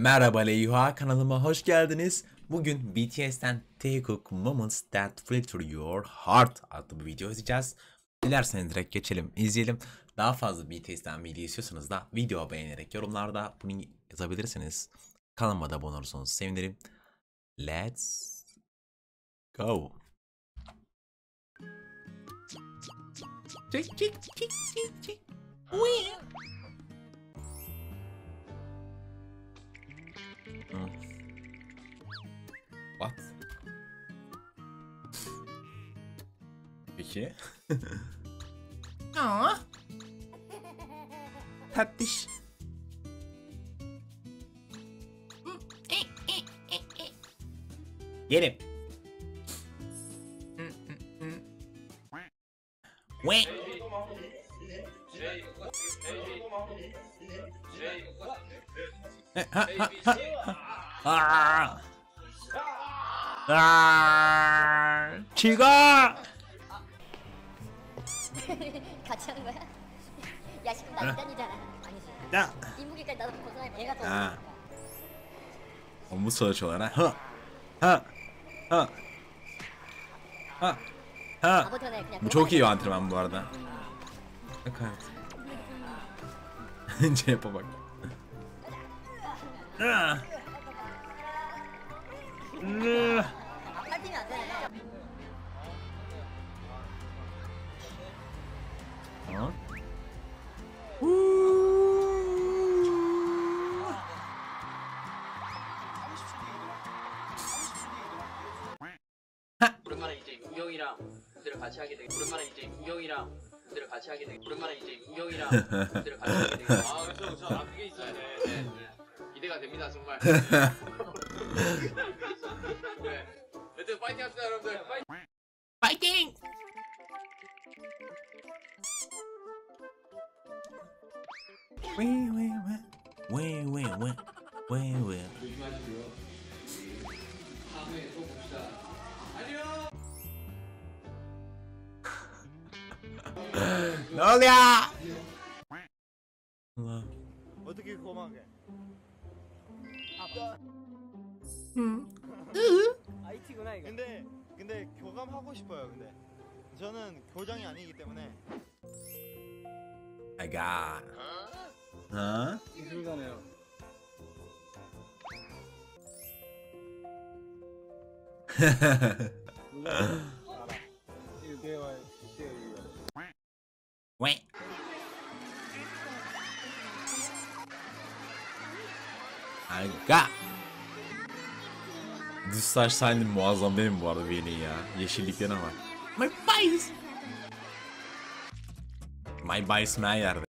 Merhaba Leyha kanalıma hoş geldiniz. Bugün BTS'ten Taekook Moments That Filter Your Heart adlı bir video izleyeceğiz. Dilerseniz direkt geçelim, izleyelim. Daha fazla BTS'ten video istiyorsanız da video beğenerek yorumlarda bunu yazabilirsiniz. Kanalıma da abone olursanız sevinirim. Let's go. Çık çık çık çık. Wee. Hmm. What? Peki. Aa. Tatlış. Yerim. Ve. Ha ha ha ha. 아. 아. 지가. 같이 하는 거야? 야 지금 나 이단이잖아 아니지 야. 인무기까지 나도 벗어나면 얘가 더 아. 업무 써줘라. 허. 허. 허. 허. 허. Evet. Cephe bak. Ah. Ah. 아, 되네 어? 오랜만에 이제 윤경이랑 그들을 같이 하게 되고 오랜만에 이제 윤경이랑 그들을 같이 하게 되고 오랜만에 이제 윤경이랑 그들을 같이 하게 되고 아 그렇죠 그렇죠 아 그게 있어야 돼 네, 네. 기대가 됩니다 정말 네 여튼 파이팅 합시다 여러분들 파이팅 파이팅! 왜왜왜왜왜왜 다음에 또 봅시다 너야! 어떻게 고마게? IT구나 이거. 근데 근데 교감 하고 싶어요. 근데 저는 교장이 아니기 때문에 I got. 어? 기술가네요. 알아. 1개월 1개월. 왜? Got. Düz saç halin muazzam değil mi bu arada Vini ya? Yeşilliklerine bak. My bias. My bias my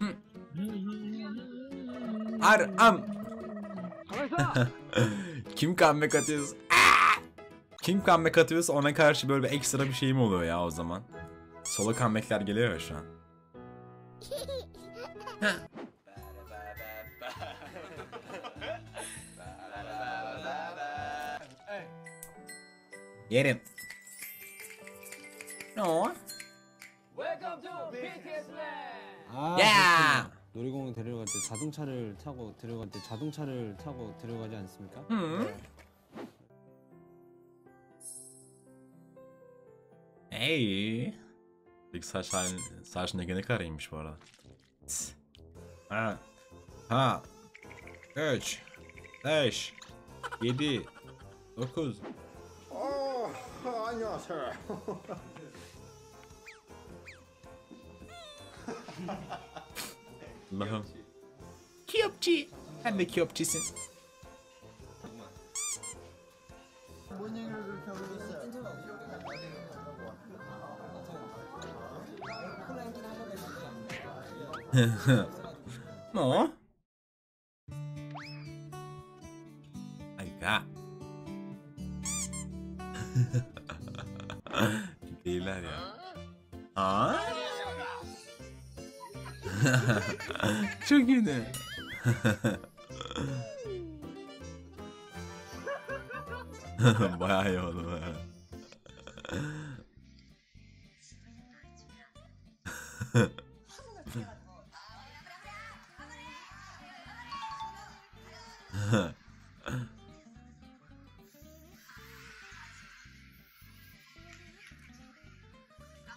yerde. Aram. Kim comeback atıyorsa Aa! Kim comeback atıyorsa ona karşı böyle bir ekstra bir şeyim oluyor ya o zaman. Solo comebackler geliyor ya şu an. Yerim. No. Welcome to BTS Land 아, 야. 그렇구나. 놀이공원 데려갈 때 자동차를 타고 데려갈 때 자동차를 타고 데려가지 않습니까? Hey. İlk saç halin, saçındaki ne kadar iyiymiş bu arada. Tıs. Ha. Ha. 3 5 7 9 어, 안녕하세요. No. Kyopchi. And the Kyopchi says. Aw. Like that. Değil ya. Aa? Çok iyiydi. Bayağı iyi oldu. be.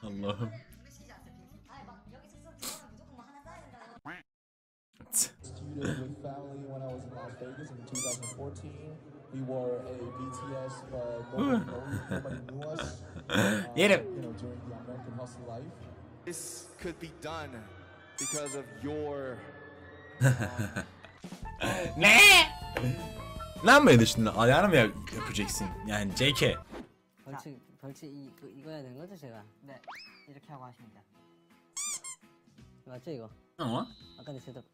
Allah'ım. Vegas in 2014. We were a BTS, but nobody, know- nobody knew us. uh, Yerim. You know, during the American Hustle life. This could be done because of your Ne? Lan beni şimdi ayağını mı yapacaksın? Yani JK. 벌칙 벌칙 이, 이거, 이거 해야 되는 거죠 제가? 네 이렇게 하고 하십니다 맞죠 이거? Ama. 아까 근데 제대로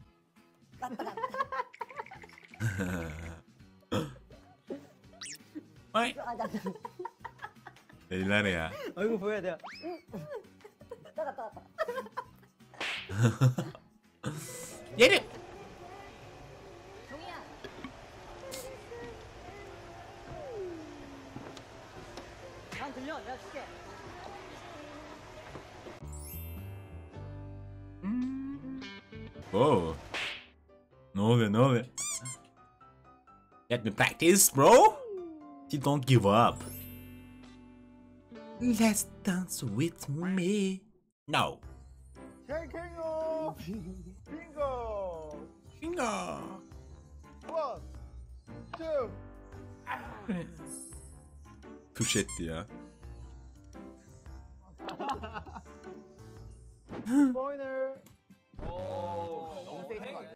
Ay. Eller ya. 얼굴 보여야 돼요 Yerim. 동이야 난 들려 내가 줄게 oluyor ne oluyor? Let me practice, bro! You don't give up. Let's dance with me. No. Bingo. Bingo! Bingo! One, two. Push etti ya. Spoiler! Oo,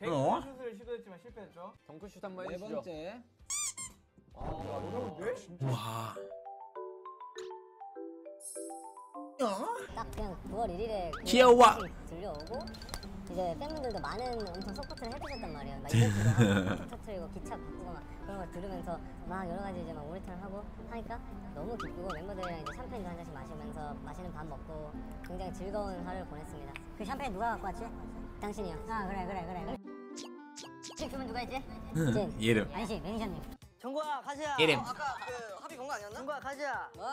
oh, 어? 슛을 시도했지만 실패했죠 덩크슛 한 번 네 번째. 와. 딱 그냥 9월 1일에 그 귀여워. 소식 들려오고 이제 팬분들도 많은 엄청 서포트를 해주셨단 말이에요 막 이벤트도 하고 터트리고 기차 바꾸고 막 그런 걸 들으면서 막 여러 가지 이제 막 오리턴 하고 하니까 너무 기쁘고 멤버들이랑 이제 샴페인도 한 잔씩 마시면서 맛있는 밥 먹고 굉장히 즐거운 하루를 보냈습니다 그 샴페인 누가 갖고 왔지? 당신이요 아 그래 그래 그래 진 주문 누가 했지? 진 Yerim. 아니지 매니저님 정구야 가자 Yerim. 아까 그 합의 본거 아니었나? 정구야 가자 뭐?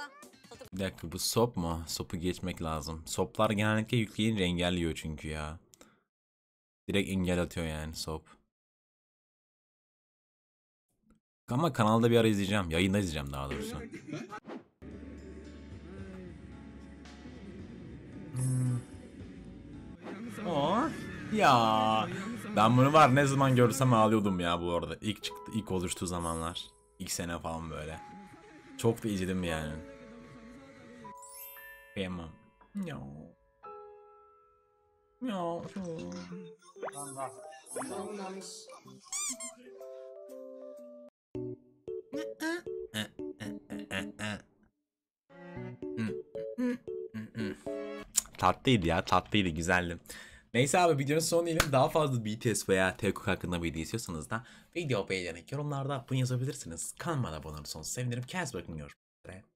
Bir dakika bu sop mu? Sopu geçmek lazım. Soplar genellikle yükleyince engelliyor çünkü ya. Direkt engel atıyor yani sop. Ama kanalda bir ara izleyeceğim. Yayında izleyeceğim daha doğrusu. Aa, ya ben bunu var ne zaman görsem ağlıyordum ya bu arada. İlk çıktı, ilk oluştuğu zamanlar. İlk sene falan böyle. Çok da izledim yani. Kıyamam. Ya. Ya. Tatlıydı ya tatlıydı güzeldi. Neyse abi videonun sonu diyelim. Daha fazla BTS veya Taekook hakkında video istiyorsanız da video beğenerek yorumlarda bunu yazabilirsiniz. Kanalıma abone olursanız sevinirim. Kendinize bakın görüşmek üzere.